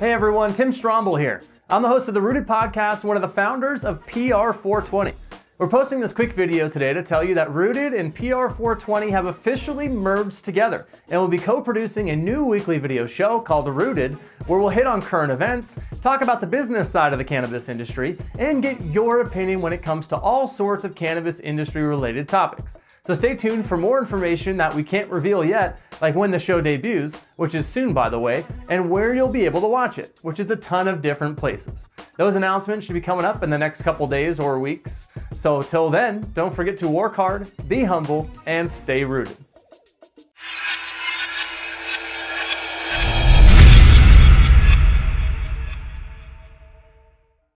Hey everyone, Tim Strombel here. I'm the host of the Rootd Podcast and one of the founders of PR420. We're posting this quick video today to tell you that Rootd and PR420 have officially merged together and will be co-producing a new weekly video show called The Rootd, where we'll hit on current events, talk about the business side of the cannabis industry, and get your opinion when it comes to all sorts of cannabis industry related topics. So stay tuned for more information that we can't reveal yet, like when the show debuts, which is soon by the way, and where you'll be able to watch it, which is a ton of different places. Those announcements should be coming up in the next couple days or weeks. So till then, don't forget to work hard, be humble, and stay rooted.